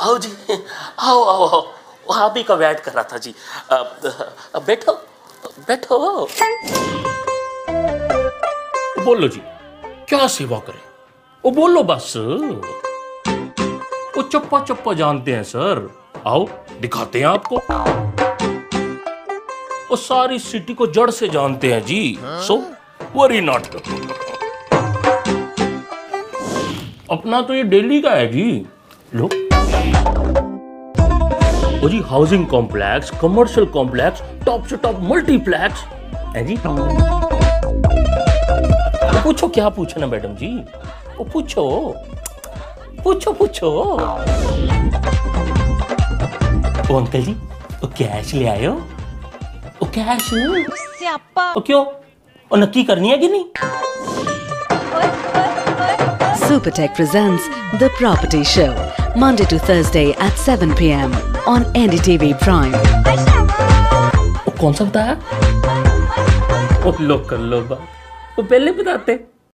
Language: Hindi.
आओ जी, आओ आओ आओ। वो आप ही का वेट कर रहा था जी। बैठो बैठो। बोलो जी, क्या सेवा करें? वो बोलो बस। वो चप्पा चप्पा जानते हैं, सर। आओ, दिखाते हैं आपको। वो सारी सिटी को जड़ से जानते हैं जी। सो वरी नॉट अपना तो ये डेली का है जी। लो। जी housing complex commercial complex top से टॉप मल्टीप्लेक्स है जी तो पूछो क्या पूछना मैडम जी? वो पूछो। पूछो पूछो। ओ अंकल जी वो कैश ले आयो वो कैश नहीं ओ क्यों? और नक्की करनी है कि नहीं? Supertech presents the property show Monday to Thursday at 7 p.m. on NDTV Prime. वो कौन सा बताया वो लो कर लो बात वो पहले बताते